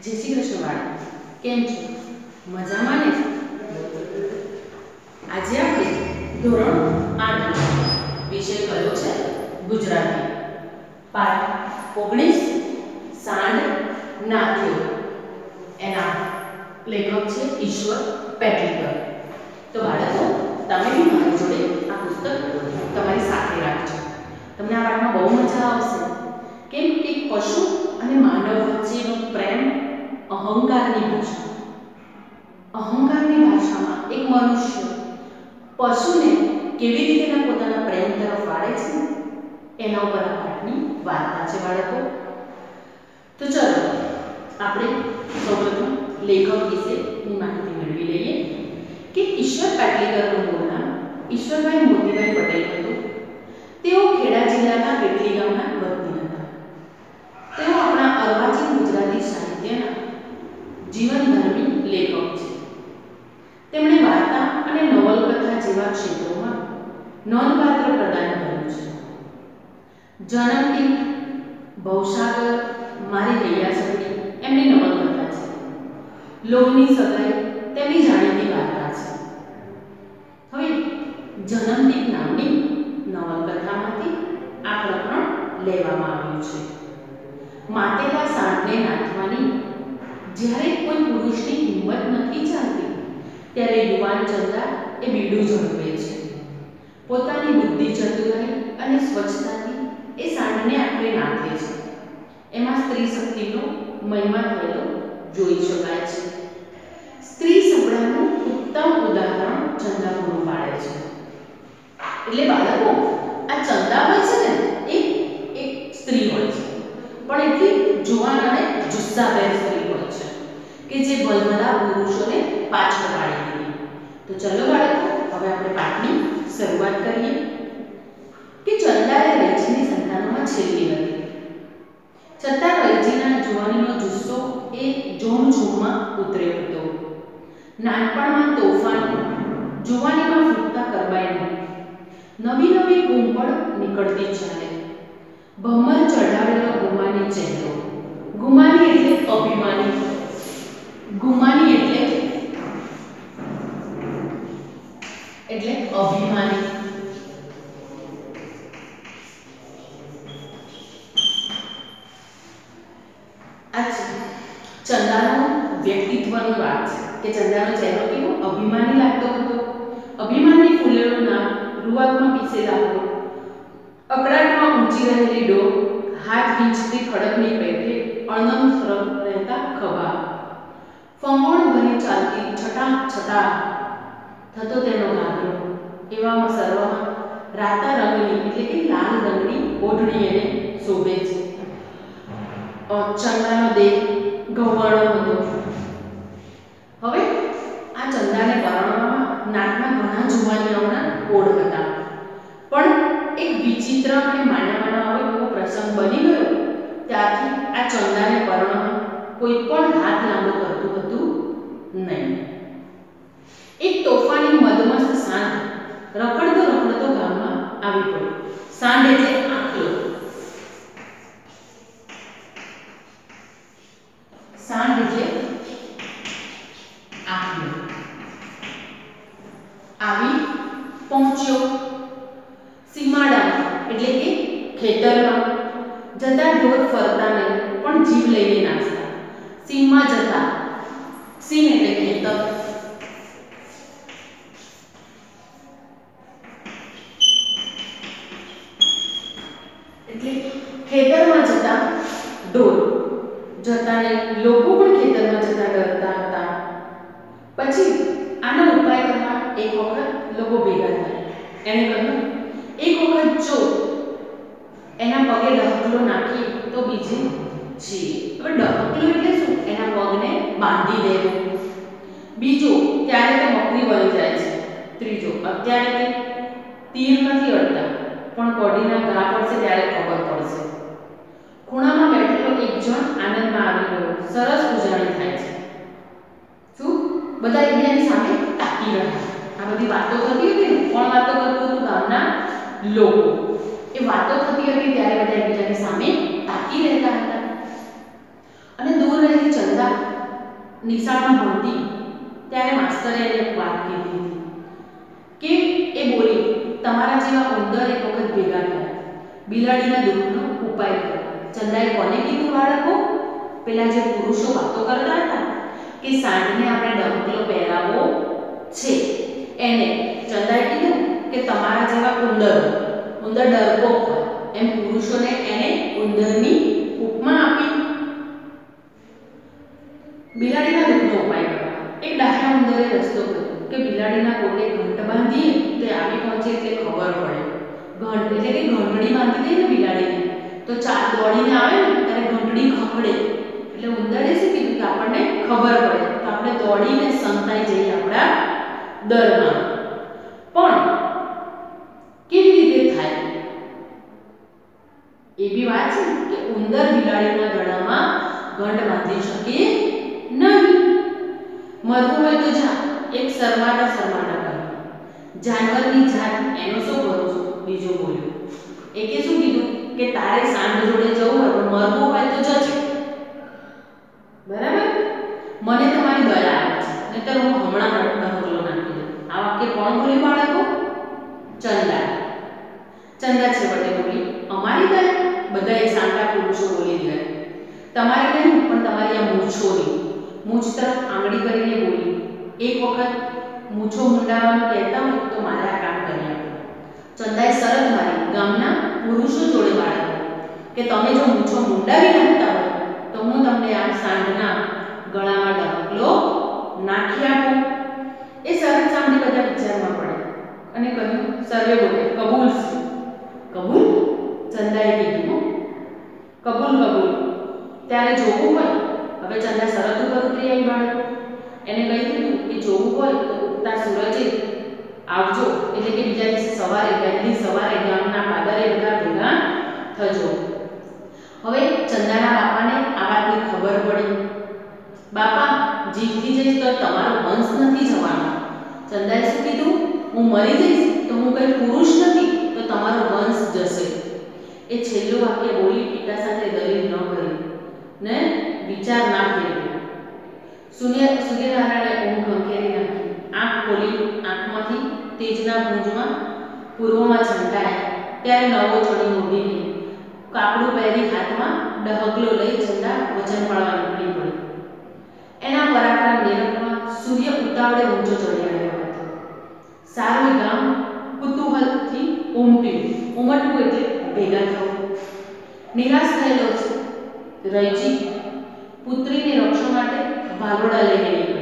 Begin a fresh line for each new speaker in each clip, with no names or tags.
જય શ્રી કૃષ્ણ વાળા કેમ છો? મજામાં ને? આજે આપણે ધોરણ આઠ વિષય કયો છે ગુજરાતી. પાઠ ઓગણીસ સાંડ નાખે. એના લેખક છે ઈશ્વર પેટલીકર. તો બાળકો, તમે બી મારી જોડે આ પુસ્તક તમારી સાથે રાખજો. તમને આ પાઠમાં બહુ મજા આવશે. કેમ કે પશુ અહંકારની ભાષા. અહંકારની ભાષામાં એક મનુષ્ય પશુને કેવી રીતે એના પોતાના પ્રેમ તરફ વાળે છે? એના ઉપર આ પાઠની વાર્તા છે બાળકો. તો ચલો, આપણે સૌપ્રથમ લેખક વિશેની માહિતી મેળવી લઈએ કે ઈશ્વર પાટલીકરનું મૂળ નામ ઈશ્વરભાઈ મોતીભાઈ પટેલ હતું તેઓ ખેડા જિલ્લાના પેટલી ગામના વતની હતા તેઓ આપણા અર્વાચીન ગુજરાતી સાહિત્યના જીવનધર્મી લેખક છે તેમણે વાર્તા અને નવલકથા જેવા ક્ષેત્રોમાં નોંધપાત્ર પ્રદાન કર્યું છે જન્મદિન ભવસાગર મારી રહ્યા છે. એમની નવલકથા છે. લોહની સગાઈ તેમની જાણીતી વાર્તા છે. હવે જન્મદીપ નામની નવલકથામાંથી આ પ્રકરણ લેવામાં આવ્યું છે. માતેલા સાંઢને નાથવાની જ્યારે કોઈ પુરુષની હિંમત નથી ચાલતી, ત્યારે યુવાન ચંદ્રા એ બીડું ઝડપે છે. પોતાની બુદ્ધિ ચતુરાઈ અને સ્વચ્છતાથી એ સાંઢને આપણે નાથે છે. એમાં સ્ત્રી શક્તિનો મહિમા થયેલો જોઈ શકાય છે. સ્ત્રી સપડાનું ઉત્તમ ઉદાહરણ ચંદા પૂરું પાડે છે. એટલે બાળકો, આ ચંદા હોય છે ને, એ એક સ્ત્રી હોય છે. પણ એટલી જુવાન અને જુસ્સાભેર સ્ત્રી હોય છે, કે જે ભલભલા પુરુષોને પાછળ પાડી દીધી તો ચલો બાળકો, હવે આપણે પાઠની શરૂઆત કરીએ કે ચંદા એ રૈજીની છેલ્લી હતી છતાં રૈજીના જુવાનીનો જુસ્સો એ જોમ જોમમાં ઉતર્યો હતો. નાનપણમાં તોફાન, જુવાનીમાં ફૂટતા કરબાઈને. નવી નવી કુંપળ નીકળતી ચાલે. ભમર ચઢાવેલો ગુમાની ચહેરો. ગુમાની એટલે અભિમાની. ગુમાની એટલે એટલે અભિમાની અચ્છા ચંદાનો વ્યક્તિત્વની વાત છે કે ચંદાનો ચહેરો કેવો અભિમાની લાગતો હતો. અભિમાનની ફૂલેલું નામ રૂવાકમાં પીસેલા હતો અકળાટમાં ઊંચી રહેલી ડો, હાથ વીંચતી ખડકની પેઠે અણનમ સરળ રહેતા ખભા. ફંગોળ ભરી ચાલતી છટા છટા થતો તેનો ઘાઘરો એવામાં સર્વમાં રાતા રંગની, એટલે કે લાલ રંગની ઓઢણી એને શોભે છે. ચંદ્રનો દેહ ગવાણો હતો હવે આ ચંદાને પરણવામાં નાકમાં ઘણા જુવાનીઓના કોડ હતા પણ એક અને માના માના હોય એવો પ્રસંગ બની ગયો, ત્યારથી આ ચંદાને પરણવામાં કોઈ પણ હાથ લાંબો કરતું હતું નહીં. એક તોફાની મદમસ્ત સાંજ રખડતો રખડતો ગામમાં આવી પડ્યો સાંજ એટલે આખલો સાંડ એટલે આખલો આવી પહોંચ્યો સીમાડામાં એટલે કે ખેતરમાં જતા ઢોર ફરતા નહીં પણ જીવ લઈને નાચતા સીમમાં જતા સીમ એટલે ખેતર એટલે ખેતરમાં જતા ઢોર જતા નહીં લોકો પણ ખેતરમાં જતા ડરતા હતા. પછી આનો ઉપાય કરવા એક વખત લોકો ભેગા થયા. એણે કહ્યું, એક વખત જો એના પગે ડહકલો નાખીએ તો બીજે છીએ હવે ડહકલો એટલે શું? એના પગને બાંધી દેવો. બીજો, ત્યારે તે બકરી બની જાય છે. ત્રીજો, અત્યારે તે તીર નથી અડતા. પણ બોડીના ઘા પડશે ત્યારે ખબર પડશે. ખૂણામાં બેઠેલો એક જણ આનંદમાં આવી ગયો. સરસ ઉજાણી થાય છે. શું? બધા એકબીજાની સામે તાકી રહ્યા આ બધી વાતો થતી હતી ને, કોણ વાતો કરતું હતું? ગામના લોકો. એ વાતો થતી હતી ત્યારે બધા એકબીજાની સામે તાકી રહેતા હતા. અને દૂર રહેલી ચંદા નિશાળમાં ભણતી. ત્યારે માસ્તરે એને વાત કીધી કે એ બોલી, તમારા જેવા ઉંદર એક વખત ભેગા થયા. બિલાડીના દુઃખનો ઉપાય કર્યો ચંદાએ કોને કીધું બાળકો? પેલા જે પુરુષો વાતો કરતા હતા કે સાંજને આપણે ડંકલો પહેરાવો છે. એને ચંદાએ કીધું કે તમારા જેવા ઉંદર ઉંદર ડરપોક હોય, એમ પુરુષોને એને ઉંદરની ઉપમા આપી. બિલાડીના દુઃખનો ઉપાય કરવા. એક ડાહ્યા ઉંદરે રસ્તો કર્યો કે બિલાડીના કોટે ઘંટ બાંધીએ, તો એ આવી પહોંચે એટલે ખબર પડે. ઘંટ એટલે કે ઘંટડી બાંધી દઈએ ને બિલાડીને. તો ચાર દોડીને આવે ને, ત્યારે ઘંટડી ખખડે એટલે ઉંદરે શું કીધું કે આપણને ખબર પડે. તો આપણે દોડીને સંતાઈ જઈએ આપણા દરમાં. પણ કેવી રીતે થાય? એ બી વાત છે કે ઉંદર બિલાડીના ગળામાં ગંઢ બાંધી શકે નહીં. મરવું હોય તો જા. એક શરમાટા શરમાટા કર્યો જાનવરની જાત એનો શું ભરોસો? બીજો બોલ્યો. એકે શું કીધું? કે તારે સાંજ જોડે જવું હોય, પણ મરવું હોય તો જજે. બરાબર? મને તમારી દયા આવે છે. નહીતર હું હમણાં ઢગલો નાખી દઉં. આ વાક્ય કોણ બોલ્યું બાળકો? ચંદા. ચંદા છેવટે બોલી, અમારી દયા? બધા એ સાંટા પુરુષો બોલી ગયા તમારી નહીં પણ તમારી આ મૂછોની મૂછ તરફ આંગળી કરીને બોલી, એક વખત મૂછો મુંડાવાનું કહેતા હોય તો મારે આ કામ કરી આપો. ચંદાએ શરત મારી, ગામના પુરુષો જોડે બાળકો કે તમે જો મૂછો મુંડાવી નાખતા હોય, તો હું તમને આ સાંજના ગળામાં ડબકલો નાખી આપું. એ શરત સાંભળી બધા વિચારમાં પડે. અને કહ્યું, સર્વે બોલે કબૂલ કબૂલ? ચંદાએ કીધું કબૂલ કબૂલ. ત્યારે જોવું હોય? હવે ચંદા શરત ઉપર ઉતરી આવી બાળકો. એને કહી દીધું કે જોવું હોય તો ઉગતા સૂરજે આવજો. એટલે કે બીજા દિવસે સવારે વહેલી સવારે ગામના પાદરે બધા ભેગા થજો. હવે ચંદાના બાપાને આ વાતની ખબર પડી. બાપા, જીવતી જઈશ તો તમારો વંશ નથી જવાનો. ચંદાએ શું કીધું? હું મરી જઈશ તો હું કંઈ પુરુષ નથી, તો તમારો વંશ જશે. એ છેલ્લું વાક્ય બોલી પિતા સાથે દલીલ ન કરી. ને વિચાર ના કર્યો સૂર્ય સૂર્યનારાયણે ઊંઘ ખંખેરી નાખી. આંખ ખોલી, આંખમાંથી તેજના ભુજમાં પૂર્વમાં છંટાયા ત્યારે નવો ચડી ઓઢીને કાપડું પહેરી હાથમાં ડહકલો લઈ ઝંડા વજન પાડવા નીકળી પડી. એના પરાક્રમ નિરખમાં સૂર્ય ઉતાવળે ઊંચો ચડી આવ્યો હતો. સારું ગામ કુતૂહલથી ઉમટ્યું ઉમટવું એટલે ભેગા થવું. નિરાશ થયેલો રૈજી પુત્રીને રક્ષણ માટે ભાલોડા લઈને નીકળ્યો.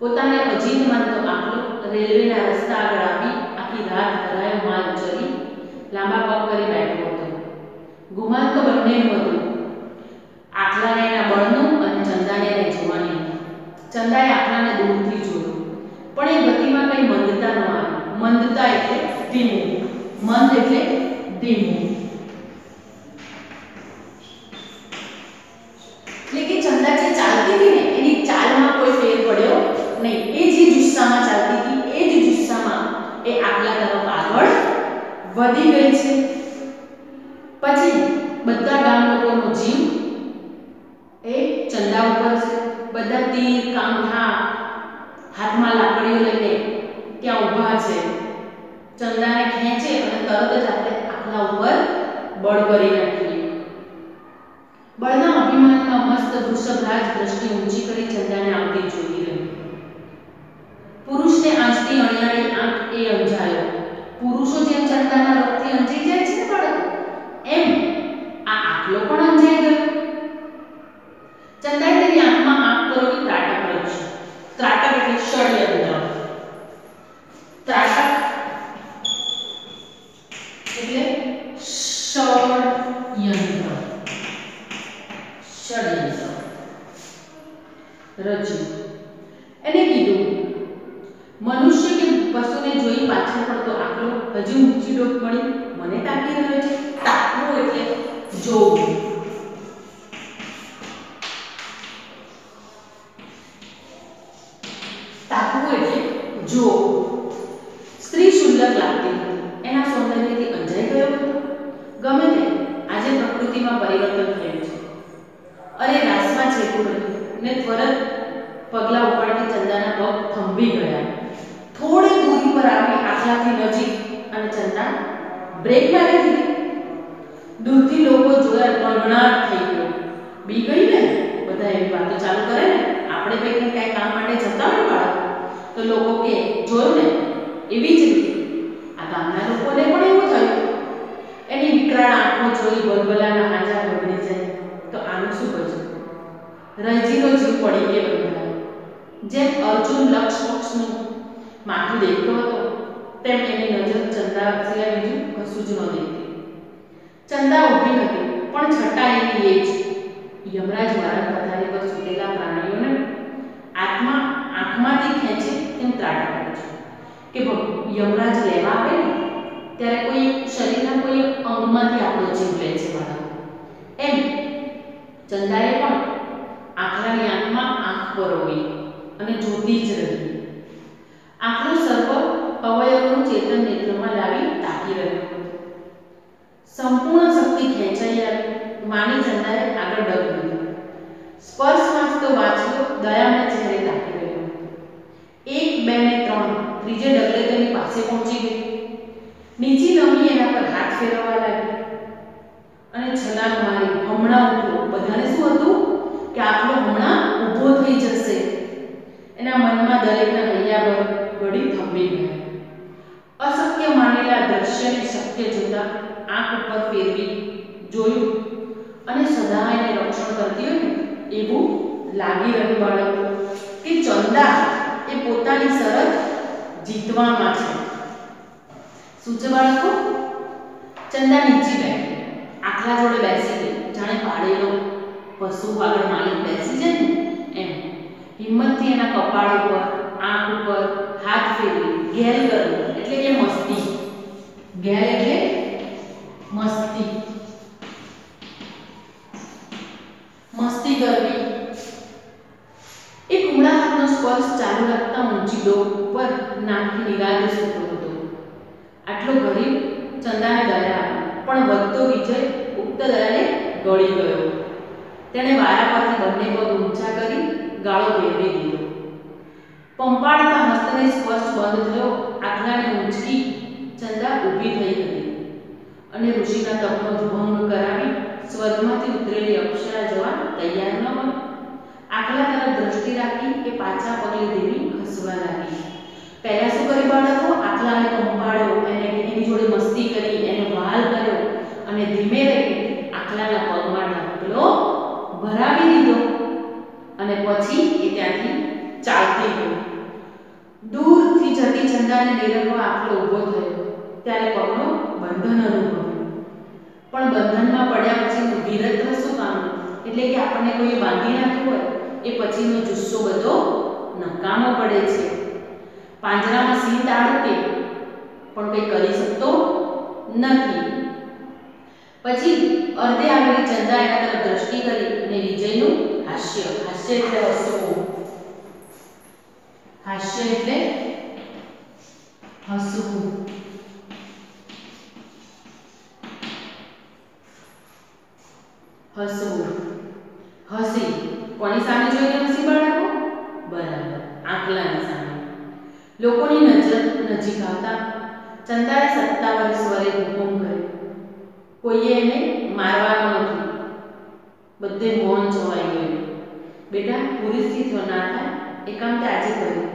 પોતાને અજીત માનતો આખલો રેલવેના રસ્તા આગળ આવી આખી રાત ભરાયો માલ ચડી લાંબા પગ કરી બેઠો હતો. ગુમાન તો બંનેનું હતું. આખલાને એના બળનું અને ચંદાને એને જોવાની. ચંદાએ આખલાને દૂરથી જોયું. પણ એ ગતિમાં કંઈ મંદતા ન આવી. મંદતા એટલે ધીમું. મંદ એટલે ધીમું એટલે કે ચંદા જે ચાલતી હતી ને એની ચાલમાં કોઈ ફેર પડ્યો નહીં એ જે જુસ્સામાં ચાલતી હતી એ જ જુસ્સામાં એ આગલા તરફ આગળ વધી ગઈ છે પછી બધા ગામ લોકોનો જીવ એ ચંદા ઉપર છે બધા તીર કામઠા હાથમાં લાકડીઓ લઈને ત્યાં ઊભા છે ચંદાને ખેંચે અને તરત જ આપણે આખલા ઉપર બળ કરી નાખીએ બળના અભિમાનમાં મસ્ત વૃષભરાજ દ્રષ્ટિ ઊંચી કરી ચંદાને આવતી જોઈ રહ્યો પુરુષને આંચતી અણિયાળી આંખ એ અંજાયો પુરુષો જેમ ચંદાના રોગથી અંજાઈ જાય છે ને બાળકો એમ આ આખલો પણ અંજાઈ ગયો ચંદાએ તેની આંખમાં આંખ તરોડી ત્રાટક રચ્યું ત્રાટક એટલે ષડયંત્ર ત્રાટક એટલે ષડયંત્ર ષડયંત્ર રચ્યું એને કીધું મનુષ્ય કે પશુને જોઈ પાછળ પડતો આકલો હજી ઊંચી ડોક મળી મને તાકી રહ્યો છે. તાકવું એટલે જોવું તાકવું એટલે જોવું સ્ત્રી શુલ્લક લાગતી હતી એના સૌંદર્યથી અંજાઈ ગયો હતો ગમે તે આજે પ્રકૃતિમાં પરિવર્તન થયું છે અરે રાસમાં છેકું રહ્યું ને ત્વરત પગલા ઉપાડતી ચંદાના પગ થંભી ગયા થોડી દૂરી પર આવી આખલાથી નજીક અને ચંદા બ્રેક મારી દીધી. દૂરથી લોકો જોયા ગણગણાટ થઈ ગયો. બી ગઈ ને? બધા એવી વાતો ચાલુ કરે ને? આપણે કંઈક ને કંઈક કામ માટે જતા હોય બાળકો. તો લોકો કે જોયું ને, એવી જ રીતે. આ ગામના લોકોને પણ એવું થયું. એની વિકરાળ આંખો જોઈ બલબલાના આજા બગડી જાય. તો આનું શું બચ્યું? રણજીનો જીવ પડી ગયો બંધાયો. જેમ અર્જુન લક્ષ પક્ષનું માથું દેખતો હતો તેમ એની નજર ચંદા સિવાય બીજું કશું જ ન દેખતી. ચંદા ઊભી હતી, પણ છટા એની એ જ. યમરાજ મારા પથારી પર સૂતેલા પ્રાણીઓને આત્મા આંખમાંથી ખેંચે તેમ ત્રાટા કરે છે કે યમરાજ લેવા આવે ને? ત્યારે કોઈ શરીરના કોઈ અંગમાંથી આપણો જીવ લે છે મારા એમ. ચંદાએ પણ આખરાની આંખમાં આંખ પરોવી અને જોતી જ રહી. આખલું સર્વ અવયવનું ચેતન નેત્રમાં લાવી તાકી રહ્યું હતું. સંપૂર્ણ શક્તિ ખેંચાઈ આવી માની ચંદાએ આગળ ડગ લીધો. સ્પર્શ વાંચતો વાંચ્યો દયાને ચહેરે તાકી રહ્યો એક, બે ને ત્રણ, ત્રીજે ડગલે તેની પાસે પહોંચી ગઈ. નીચી નમી એના પર હાથ ફેરવવા લાગી. અને છલાંગ મારી, હમણાં ઉઠો. બધાને શું હતું? કે આપણો હમણાં ઊભો થઈ જશે. એના મનમાં દરેકના હૈયા પર ઘડી થંભી ગયા. અશક્ય માનેલા દ્રશ્યને શક્ય જોતા આંખ ઉપર ફેરવી જોયું અને સદાયને રક્ષણ કરતી હોય એવું લાગી રહ્યું બાળકો કે ચંદા એ પોતાની શરત જીતવામાં છે. શું છે બાળકો? ચંદા નીચી બેઠી, આખલા જોડે બેસી ગઈ. જાણે પાડેલો પશુ આગળ માલિક બેસી જાય ને, એમ. હિંમતથી એના કપાળ ઉપર, આંખ ઉપર હાથ ફેરવી ઘેર કરવું એટલે કે મસ્તી. ઘેર એટલે મસ્તી. મસ્તી કરવી. એક ઉમળા હાથનો સ્પર્શ ચાલુ રાખતા ઊંચી ડોક ઉપર નાખી નિરાગે સૂતો હતો. આટલો ગરીબ ચંદાને દયા પણ વધતો વિજય ઉક્ત દયાને ગળી ગયો. તેણે વારા પરથી બંને પગ ઊંચા કરી ગાળો ભેરવી દીધો પંપાળતા હસ્તને સ્પર્શ બંધ થયો આજ્ઞાને ઉંચકી ચંદા ઊભી થઈ હતી. અને ઋષિના તપનો ભંગ કરાવી સ્વર્ગમાંથી ઉતરેલી અપ્સરા જવા તૈયાર ન હોય આકલા તરફ દ્રષ્ટિ રાખી કે પાછા પગલે દેવી ખસવા લાગી. પહેલા શું કરી બાળકો? આખલાને પંપાળ્યો, એને એની જોડે મસ્તી કરી, એને વહાલ કર્યો અને ધીમે રહી આખલાના પગમાં ઢાંકલો ભરાવી દીધો. અને પછી એ ત્યાંથી ચાલતી જતી નિરખવા આખલો ઊભો થયો. ત્યારે પગનો બંધન અનુભવ્યું. પણ બંધનમાં પડ્યા પછી વિરત શું કામ એટલે કે આપણને કોઈ બાંધી નાખ્યું હોય, એ પછીનો જુસ્સો બધો નકામો પડે છે. પાંજરામાં સિંહ તાળું કે? પણ કંઈ કરી શકતો નથી. પછી અર્ધે આવેલી ચંદા એના તરફ દ્રષ્ટિ કરી અને વિજયનું હાસ્ય હાસ્ય એટલે હાસ્ય એટલે હસવું હસવું હસી કોની સામે જોઈને હસી બાળકો બરાબર આંકલાની સામે લોકોની નજર નજીક આવતા ચંદાએ સત્તાવાર સ્વરે હુકમ કર્યો કોઈએ એને મારવાનો નથી બધે મૌન જોવાઈ ગયું બેટા પુરુષથી ના થાય એ આજે કર્યું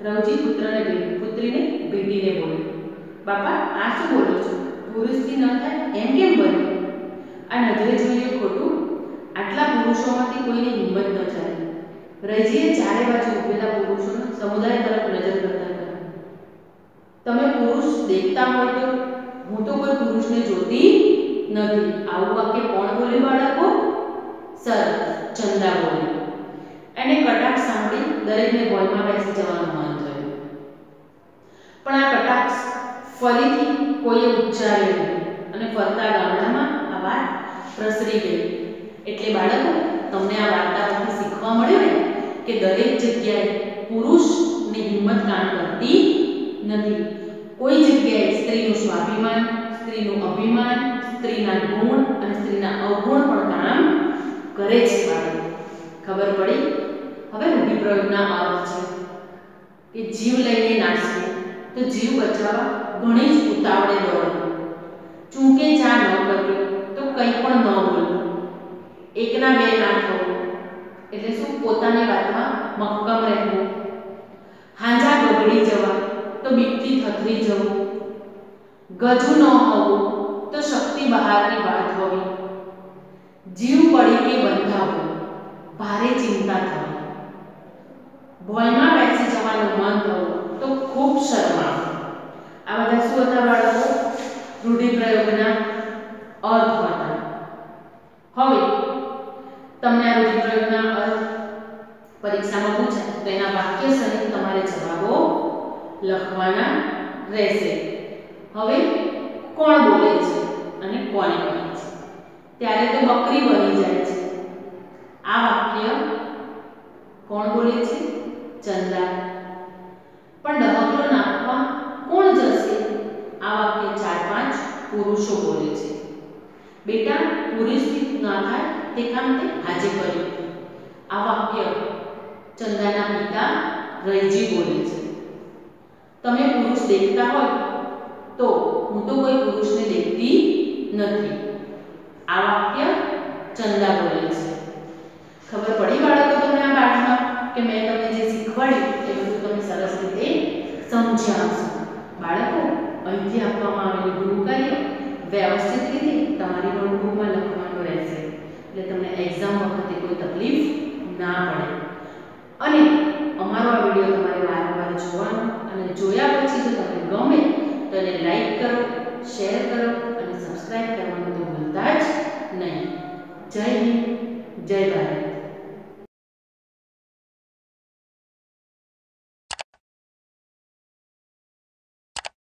રવજી પુત્રને ભે- પુત્રીને ભેટીને બોલ્યો, બાપા, આ શું બોલો છો? પુરુષથી ન થાય એમ કેમ બન્યું આ નજરે જોઈએ ખોટું, આટલા પુરુષોમાંથી કોઈની હિંમત ન ચાલી રજીએ ચારે બાજુ ઉભેલા પુરુષોના સમુદાય તરફ નજર કરતા હતા તમે પુરુષ દેખતા હોય તો હું તો કોઈ પુરુષને જોતી નથી. આવું વાક્ય કોણ બોલ્યું બાળકો? સર, ચંદા બોલી એને કટાક્ષ સાંભળી દરેકને બોલમાં બેસી જવાનું મન થયું. પણ આ કટાક્ષ ફરીથી કોઈએ ઉચ્ચાર્યો અને ફરતા ગામડામાં આ વાત પ્રસરી ગઈ. એટલે બાળકો, તમને આ વાર્તામાંથી શીખવા મળ્યું ને કે દરેક જગ્યાએ પુરુષની હિંમત કામ કરતી નથી. કોઈ જગ્યાએ સ્ત્રીનું સ્વાભિમાન, સ્ત્રીનું અભિમાન, સ્ત્રીના ગુણ અને સ્ત્રીના અવગુણ પણ કામ કરે છે બાળકો. ખબર પડી? હવે રૂઢિપ્રયોગના અર્થ છે. કે જીવ લઈને નાસવું. તો જીવ બચાવવા ઘણી જ ઉતાવળે દોડવું ચૂંકે ચા ન કરવી તો કંઈ પણ ન બોલવું એકના બે ના થવું એટલે શું પોતાની વાતમાં મક્કમ રહેવું? હાંજા બગડી જવા તો બીકથી થથરી જવું. ગજુ ન હોવું તો શક્તિ બહારની વાત હોવી. જીવ પડી કે બંધાવવું ભારે ચિંતા થવી. ભોયમાં બેસી જવાનું મન થવું. ખૂબ શર્મા. આ બધા શું હતા બાળકો રૂઢિપ્રયોગના અર્થ હતા હવે, તમને આ રૂઢિપ્રયોગના અર્થ પરીક્ષામાં પૂછાય, તો એના વાક્ય સહિત તમારે જવાબો લખવાના રહેશે. હવે, કોણ બોલે છે અને કોને કહે છે? ત્યારે તો બકરી બની જાય છે. આ વાક્ય કોણ બોલે છે? ચંદા પણ ડહકલો નાખવા કોણ જશે આ વાક્ય ચાર પાંચ પુરુષો બોલે છે. બેટા પુરુષથી ના થાય તે કામ તે આજે કર્યું. આ વાક્ય ચંદાના પિતા રૈજી બોલે છે. તમે પુરુષ દેખતા હોય તો હું તો કોઈ પુરુષને દેખતી નથી. આ વાક્ય ચંદા બોલે છે. ખબર પડી બાળકો તમને આ પાઠમાં કે મેં તમને જે શીખવાડ્યું એ બધું તમે સરસ રીતે સમજ્યા હશો. બાળકો અહીંથી આપવામાં આવેલું ગૃહ કાર્ય વ્યવસ્થિત રીતે તમારી નોટબુકમાં લખવાનું રહેશે. એટલે તમને એક્ઝામ વખતે કોઈ તકલીફ ના પડે. અને અમારો આ વીડિયો તમારે વારંવાર જોવાનો અને જોયા પછી જો તમને ગમે તો એને લાઈક કરો શેર કરો અને સબસ્ક્રાઈબ કરવાનું તો ભૂલતા જ નહીં. જય હિન્દ, જય ભારત.